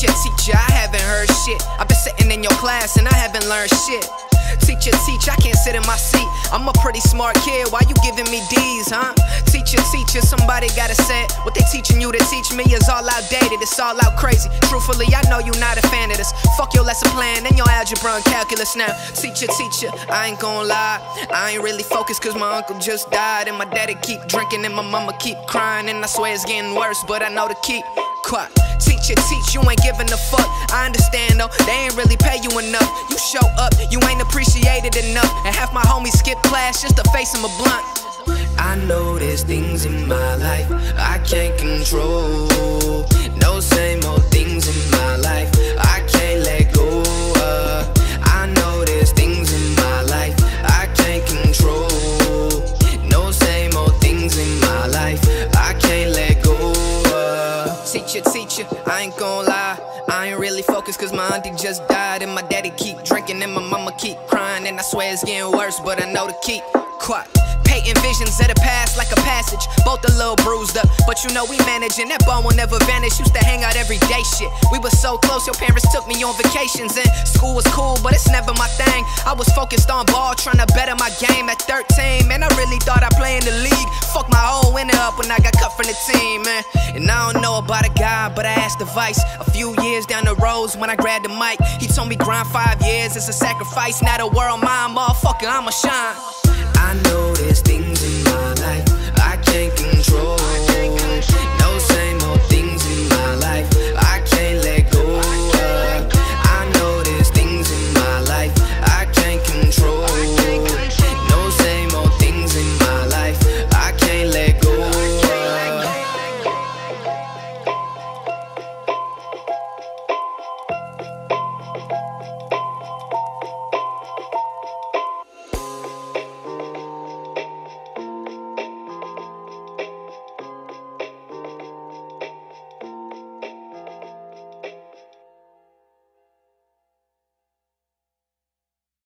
Teacher, teacher, I haven't heard shit. I've been sitting in your class and I haven't learned shit. Teacher, teacher, I can't sit in my seat. I'm a pretty smart kid, why you giving me D's, huh? Teacher, teacher, somebody gotta say it. What they teaching you to teach me is all outdated, it's all out crazy. Truthfully, I know you're not a fan of this. Fuck your lesson plan and your algebra and calculus now. Teacher, teacher, I ain't gonna lie. I ain't really focused cause my uncle just died. And my daddy keep drinking and my mama keep crying. And I swear it's getting worse, but I know to keep quiet. Teacher, teach, you ain't giving a fuck. I understand though, they ain't really pay you enough. You show up, you ain't appreciated enough. And half my homies skip class just to face him a blunt. I know there's things in my life I can't control. Teacher, teacher, I ain't gon' lie. I ain't really focused cause my auntie just died. And my daddy keep drinking and my mama keep crying. And I swear it's getting worse, but I know to keep quiet. Painting visions of the past like a passage. Both a little bruised up, but you know we managing. That bone will never vanish. Used to hang out every day, shit. We were so close, your parents took me on vacations. And school was cool, but it's never my thing. I was focused on ball, trying to better my game at 13. Man, I really thought I'd play in the league. Up when I got cut from the team, man. And I don't know about a guy, but I asked advice. A few years down the road when I grabbed the mic, he told me grind five years, it's a sacrifice. Now the world mine, motherfucker, I'ma shine. I know